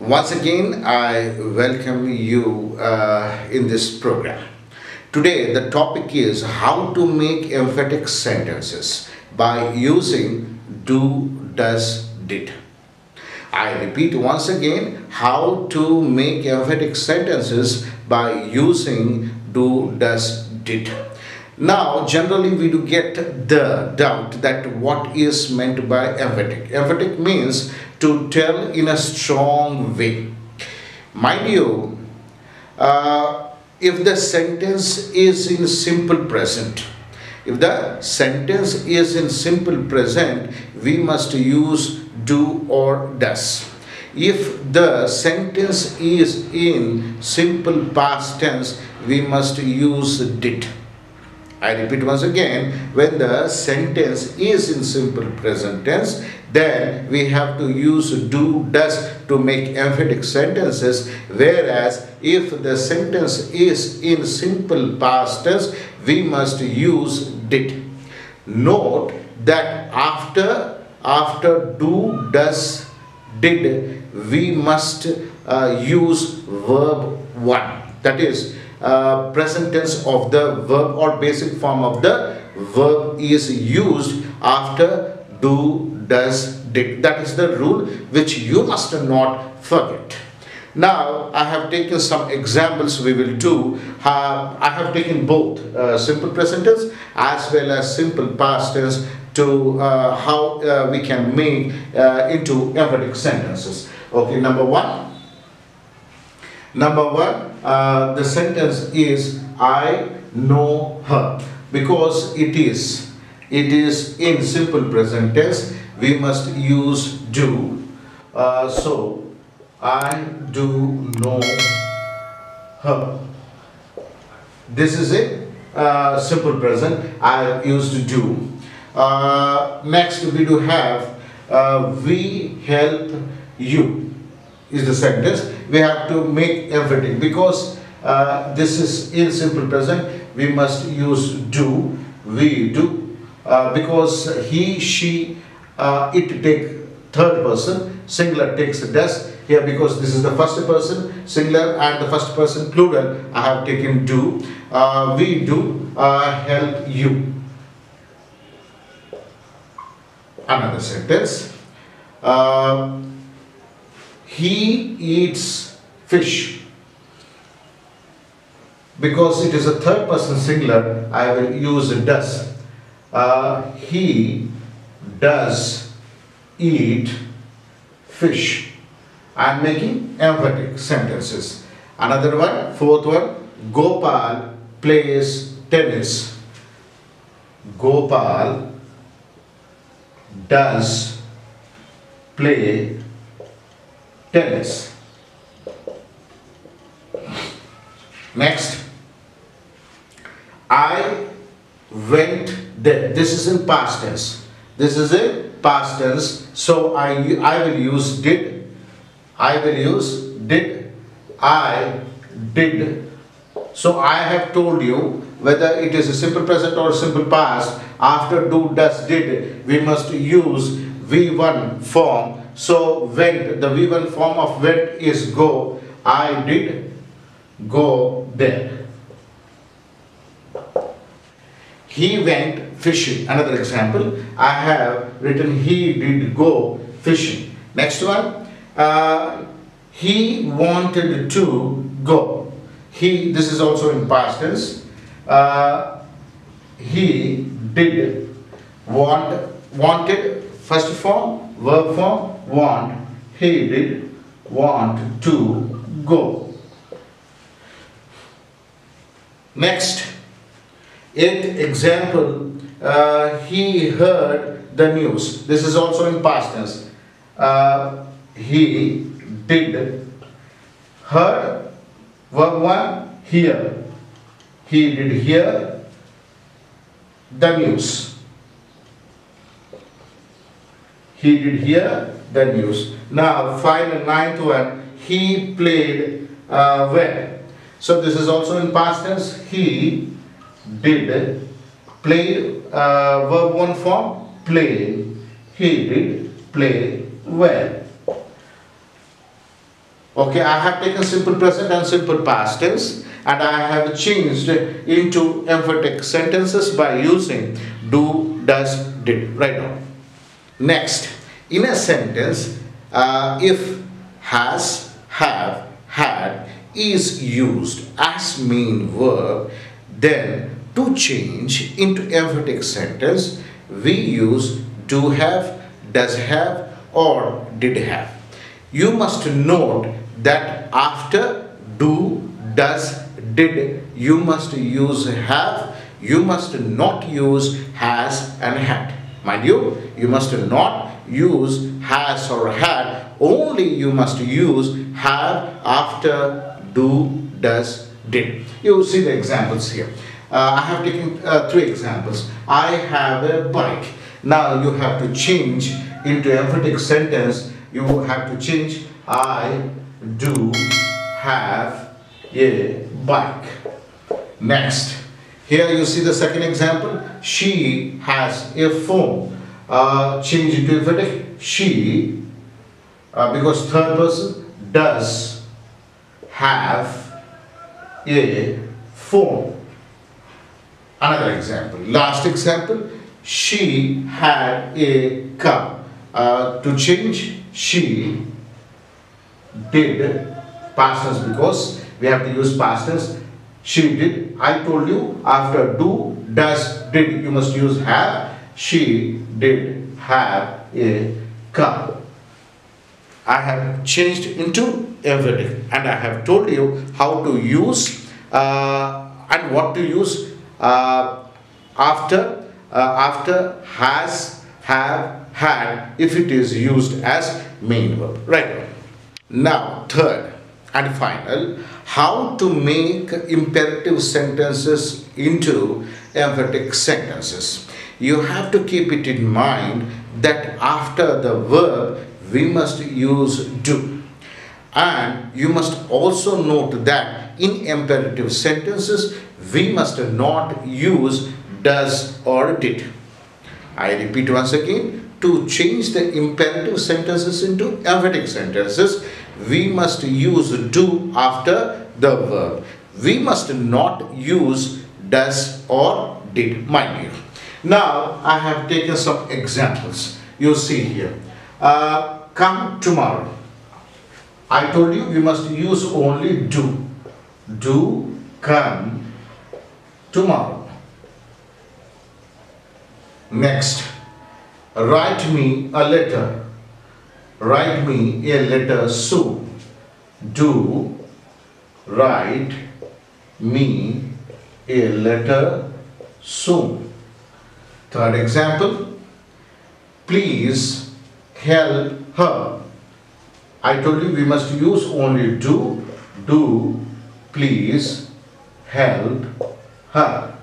Once again, I welcome you uh, in this program. Today, the topic is how to make emphatic sentences by using do, does, did. I repeat once again how to make emphatic sentences by using do, does, did. Now, generally we do get the doubt that what is meant by emphatic. Emphatic means to tell in a strong way. Mind you, uh, if the sentence is in simple present, if the sentence is in simple present, we must use do or does. If the sentence is in simple past tense, we must use did. I repeat once again, when the sentence is in simple present tense, then we have to use do, does to make emphatic sentences. Whereas if the sentence is in simple past tense, we must use did. Note that after, after do, does, did, we must uh, use verb 1. That is, uh, present tense of the verb or basic form of the verb is used after do, does, did. That is the rule which you must not forget. Now, I have taken some examples we will do. Uh, I have taken both uh, simple present tense as well as simple past tense to uh, how uh, we can make uh, into emphatic sentences. Okay, number one. Number one, uh, the sentence is I know her because it is it is in simple present tense we must use do. Uh, so I do know her. This is a uh, simple present I used do. Uh, next we do have uh, we help you is the sentence we have to make everything. Because uh, this is in simple present we must use do we do. Uh, because he she uh, it take third person singular takes does. Here because this is the first person singular and the first person plural i have taken do. Uh, we do uh, help you. Another sentence. Uh, he eats fish. Because it is a third person singular I will use does. Uh, he does eat fish. I am making emphatic sentences. Another one fourth one Gopal plays tennis. Gopal does play tennis. Next, I went there. This is in past tense. This is a past tense. So I, I will use did. I will use did. I did. So I have told you whether it is a simple present or simple past. After do, does, did, we must use V1 form. So went, the V1 form of went is go. I did go there. He went fishing. Another example, I have written he did go fishing. Next one, uh, he wanted to go. He, this is also in past tense. Uh, he did want, wanted, first form, verb form, want. He did want to go. Next, eighth example, uh, he heard the news. This is also in past tense. Uh, he did heard verb one hear. He did hear the news. He did hear the news. Now, final ninth one, he played uh, when. So this is also in past tense. He did play, uh, verb one form play. He did play well. Okay, I have taken simple present and simple past tense and I have changed into emphatic sentences by using do, does, did right now. Next, in a sentence, uh, if, has, have, had is used as main verb, then to change into emphatic sentence, we use do have, does have or did have. You must note that after do, does, did, you must use have, you must not use has and had. Mind you, you must not use has or had, only you must use have after do, does, did. You see the examples here. Uh, I have taken uh, three examples. I have a bike. Now you have to change into emphatic sentence. You have to change I do have a bike. Next, here you see the second example. She has a phone. Uh, change into emphatic. She, uh, because third person, does have a phone. Another example. Last example. She had a cup. Uh, to change, she did past tense because we have to use past tense. She did. I told you after do, does, did you must use have. She did have a cup. I have changed into everything and I have told you how to use uh, and what to use uh, after uh, after has have had if it is used as main verb right now third and final how to make imperative sentences into emphatic sentences you have to keep it in mind that after the verb we must use do and you must also note that in imperative sentences we must not use does or did. I repeat once again, to change the imperative sentences into emphatic sentences, we must use do after the verb. We must not use does or did, mind you. Now, I have taken some examples. You see here. Uh, come tomorrow. I told you we must use only do. Do come tomorrow. Next, write me a letter. Write me a letter soon. Do write me a letter soon. Third example, please help her. I told you we must use only do. Do please help her.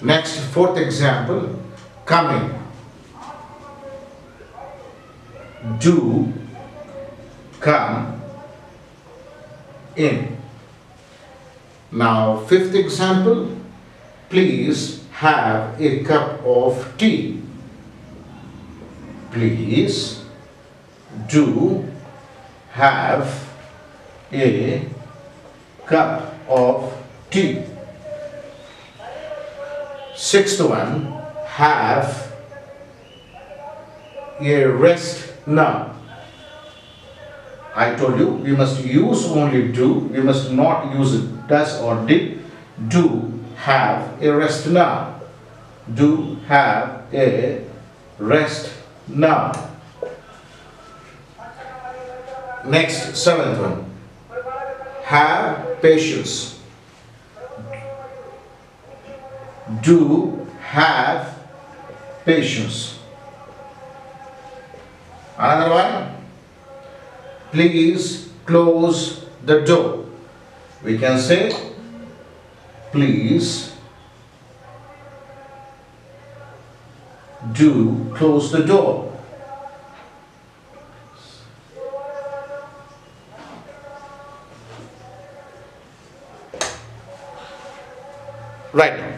Next, fourth example, coming. Do come in. Now, fifth example, please have a cup of tea. Please do have a cup of tea. Sixth one, have a rest now. I told you we must use only do, we must not use it does or did. Do have a rest now. Do have a rest now. Next, seventh one. Have patience. Do have patience. Another one. Please close the door. We can say, please do close the door. Right now.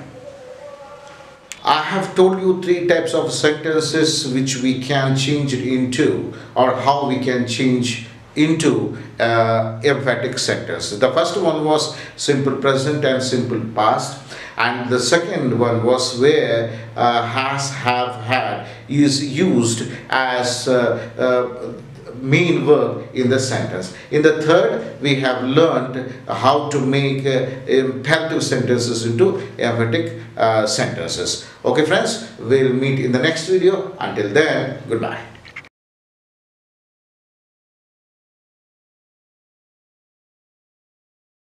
Have told you three types of sentences which we can change it into or how we can change into uh, emphatic sentences. The first one was simple present and simple past and the second one was where uh, has, have, had is used as uh, uh, main verb in the sentence. In the third, we have learned how to make uh, imperative sentences into emphatic uh, sentences. Okay friends, we'll meet in the next video. Until then, goodbye.